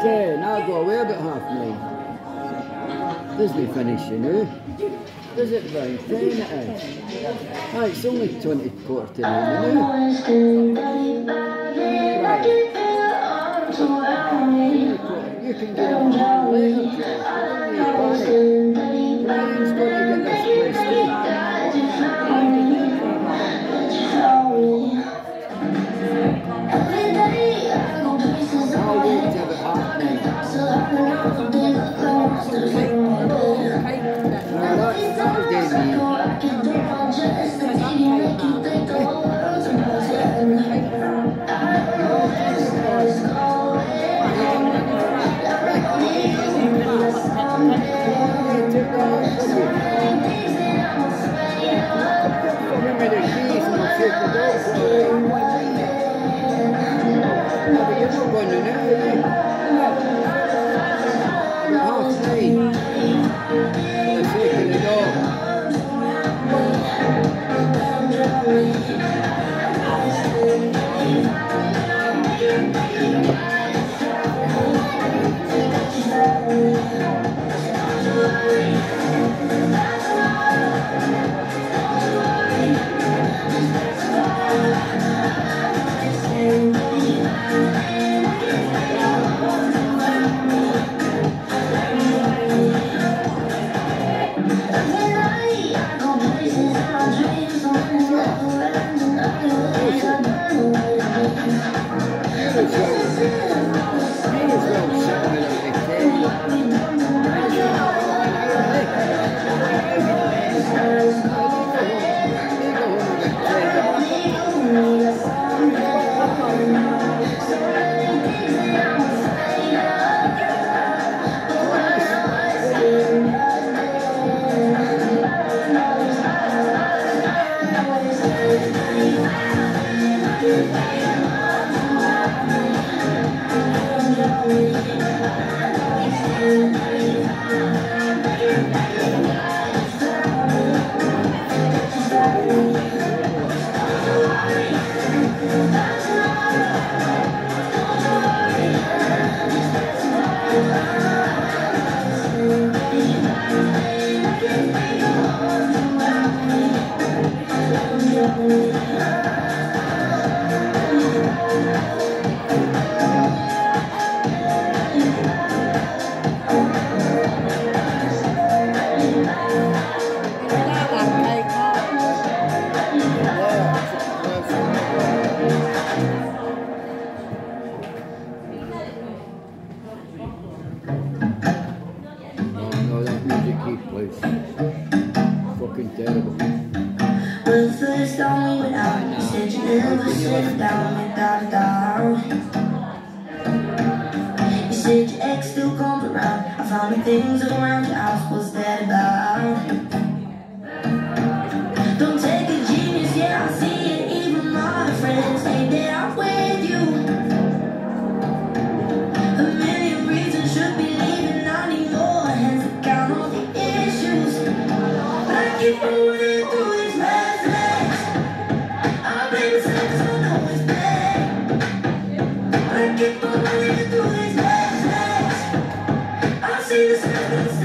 Ten, I'll go away about half nine. There's me You know? There's it round ten it is. Ah, it's only 20 quarter to nine, eh? Right. No, that music he plays. Fucking terrible. Went out, you said you never sit down without a doubt. You said your ex still comes around. I found the things around your house. What's that about? This is heaven's